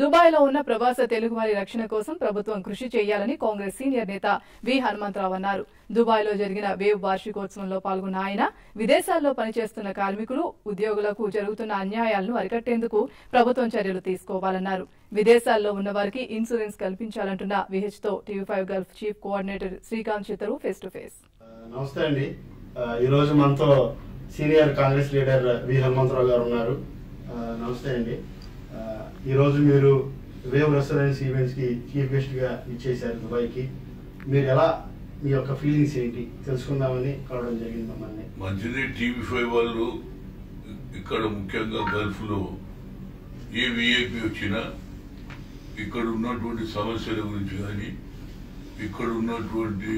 దుబాయ్లో ఉన్న ప్రవాస తెలుగువారి రక్షణ కోసం ప్రభుత్వం కృషి చేయాలని కాంగ్రెస్ సీనియర్ నేత వి హనుమంతరావు అన్నారు. దుబాయ్లో జరిగిన వేవ్ వార్షికోత్సవంలో పాల్గొన్న ఆయన విదేశాల్లో పనిచేస్తున్న కార్మికులు ఉద్యోగులకు జరుగుతున్న అన్యాయాలను అరికట్టేందుకు ప్రభుత్వం చర్యలు తీసుకోవాలన్నారు. విదేశాల్లో ఉన్న వారికి ఇన్సూరెన్స్ కల్పించాలంటున్న విహెచ్తో TV five gulf chief coordinator Srikanth Chittaru face to face. నమస్తే అండి. ఈరోజు మనతో senior Congress leader V Hanumantha Rao గారు ఉన్నారు. నమస్తే అండి. ఈరోజు మీరు వేవ్ రెస్టారెంట్స్ ఈవెంట్స్కి చీఫ్ గెస్ట్గా ఇచ్చేశారు దుబాయ్కి. మీరు ఎలా మీ యొక్క ఫీలింగ్స్ ఏంటి? తెలుసుకుందామని కావడం జరిగింది మమ్మల్ని. మంచిది టీవీ ఫైవ్ వాళ్ళు ఇక్కడ ముఖ్యంగా గల్ఫ్లో ఏ విఐపి వచ్చినా ఇక్కడ ఉన్నటువంటి సమస్యల గురించి కానీ ఇక్కడ ఉన్నటువంటి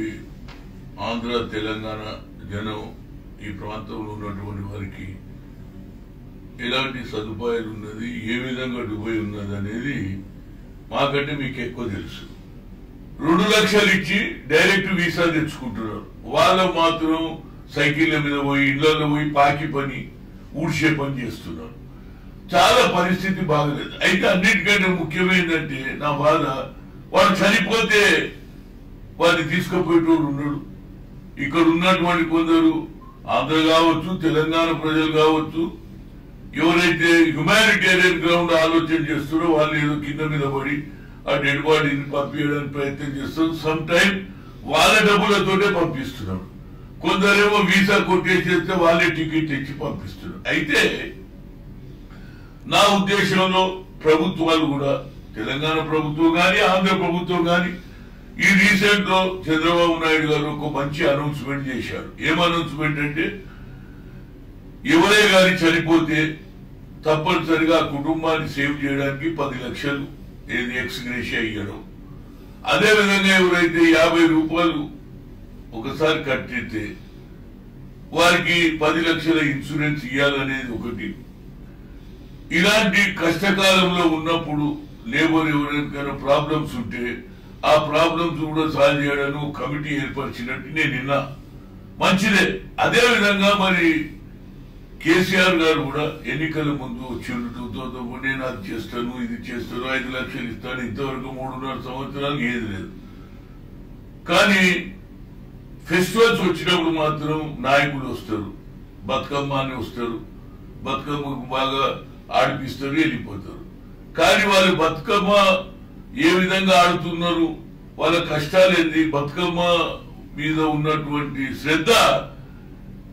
ఆంధ్ర తెలంగాణ జనం ఈ ప్రాంతంలో ఉన్నటువంటి వారికి ఎలాంటి సదుపాయాలు ఉన్నది ఏ విధంగా దుబాయ్ ఉన్నది అనేది మాకంటే మీకు ఎక్కువ తెలుసు. రెండు లక్షలు ఇచ్చి డైరెక్ట్ వీసా తెచ్చుకుంటున్నారు. వాళ్ళు మాత్రం సైకిళ్ళ మీద పోయి ఇళ్ళలో పోయి పాకి పని ఊడ్చే పని చేస్తున్నారు. చాలా పరిస్థితి బాగలేదు. అయితే అన్నిటికంటే ముఖ్యమైనదంటే నా బాధ వాడు చనిపోతే వాడిని తీసుకుపోయేటోడు ఉన్నాడు ఇక్కడ ఉన్నటువంటి కొందరు ఆంధ్ర కావచ్చు తెలంగాణ ప్రజలు కావచ్చు ఎవరైతే హ్యుమానిటేరియన్ గ్రౌండ్ ఆలోచన చేస్తారో వాళ్ళు ఏదో కింద మీద పడి ఆ డెడ్ బాడీని పంపించడానికి ప్రయత్నం చేస్తారు. సమ్ టైం వాళ్ళ డబ్బులతోనే పంపిస్తున్నారు. కొందరేమో వీసా కొట్టేసేస్తే వాళ్ళే టికెట్ తెచ్చి పంపిస్తున్నారు. అయితే నా ఉద్దేశంలో ప్రభుత్వాలు కూడా తెలంగాణ ప్రభుత్వం కానీ ఆంధ్ర ప్రభుత్వం కానీ ఈ రీసెంట్లో చంద్రబాబు నాయుడు గారు ఒక మంచి అనౌన్స్మెంట్ చేశారు. ఏం అనౌన్స్మెంట్ అంటే ఎవరే గారి చనిపోతే తప్పనిసరిగా కుటుంబాన్ని సేవ్ చేయడానికి పది లక్షలు ఏది ఎక్స్గ్రేషియా ఇవ్వడం అదే విధంగా ఎవరైతే యాభై రూపాయలు ఒకసారి కట్టితే వారికి పది లక్షల ఇన్సూరెన్స్ ఇవ్వాలనేది ఒకటి. ఇలాంటి కష్టకాలంలో ఉన్నప్పుడు లేబర్ ఎవరికైనా ప్రాబ్లమ్స్ ఉంటే ఆ ప్రాబ్లమ్స్ కూడా సాల్వ్ చేయడానికి కమిటీ ఏర్పరిచినట్టు నేను నిన్న మంచిదే. అదే విధంగా మరి కేసీఆర్ గారు కూడా ఎన్నికల ముందు చెల్లుతో నేను అది చేస్తాను ఇది చేస్తాను ఐదు లక్షలు ఇస్తాను ఇంతవరకు మూడున్నర సంవత్సరాలు ఏది లేదు. కానీ ఫెస్టివల్స్ వచ్చినప్పుడు మాత్రం నాయకులు వస్తారు బతుకమ్మ అని వస్తారు బతుకమ్మకు బాగా ఆడిపిస్తారు వెళ్ళిపోతారు. కానీ వాళ్ళు బతుకమ్మ ఏ విధంగా ఆడుతున్నారు వాళ్ళ కష్టాలు ఏంది? బతుకమ్మ మీద ఉన్నటువంటి శ్రద్ధ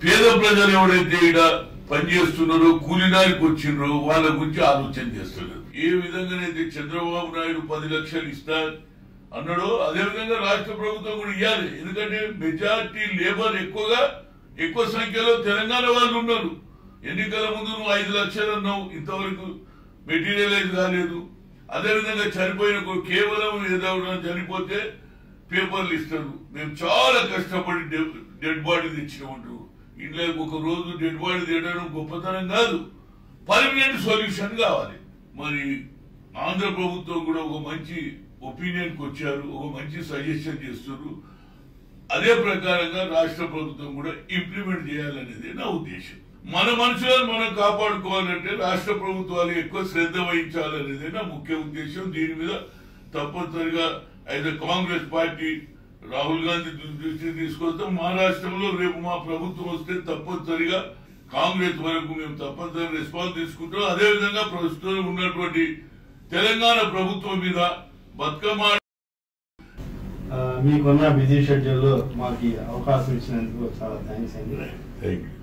పేద ప్రజలు ఎవడైతే ఇక్కడ పనిచేస్తున్నారో కూలినానికి వచ్చిండ్రో వాళ్ళ గురించి ఆలోచన చేస్తున్నారు. ఏ విధంగానైతే చంద్రబాబు నాయుడు పది లక్షలు ఇస్తారు అన్నాడో అదే విధంగా రాష్ట్ర ప్రభుత్వం కూడా ఇవ్వాలి ఎందుకంటే మెజార్టీ లేబర్ ఎక్కువగా ఎక్కువ సంఖ్యలో తెలంగాణ వాళ్ళు ఉన్నారు. ఎన్నికల ముందు నువ్వు ఐదు లక్షలు అన్నావు ఇంతవరకు మెటీరియలైజ్ కాలేదు. అదేవిధంగా చనిపోయిన కేవలం ఏదో చనిపోతే పేపర్లు ఇస్తారు. మేము చాలా కష్టపడి డెడ్ బాడీ తెచ్చినామంటారు ఇంట్లో ఒక రోజు డెడ్ బాడీ తీయడం గొప్పతనం కాదు. పర్మనెంట్ సొల్యూషన్ కావాలి. మరి ఆంధ్ర ప్రభుత్వం కూడా ఒక మంచి ఒపీనియన్కి వచ్చారు ఒక మంచి సజెషన్ చేస్తున్నారు. అదే ప్రకారంగా రాష్ట్ర ప్రభుత్వం కూడా ఇంప్లిమెంట్ చేయాలనేది నా ఉద్దేశం. మన మనుషులను మనం కాపాడుకోవాలంటే రాష్ట్ర ప్రభుత్వాలు ఎక్కువ శ్రద్ధ వహించాలనేది నా ముఖ్య ఉద్దేశం. దీని మీద తప్పనిసరిగా అయితే కాంగ్రెస్ పార్టీ రాహుల్ గాంధీ దృష్టికి తీసుకొస్తాం మహారాష్ట్రలో రేపు మా ప్రభుత్వం వస్తే తప్పనిసరిగా కాంగ్రెస్ వరకు మేము తప్పనిసరిగా రెస్పాన్స్ తీసుకుంటాం. అదేవిధంగా ప్రస్తుతం ఉన్నటువంటి తెలంగాణ ప్రభుత్వం మీద బతుకమ్మ మీకున్న బిజీ షెడ్యూల్లో మాకు అవకాశం ఇచ్చినందుకు చాలా థ్యాంక్స్ అండి. Thank you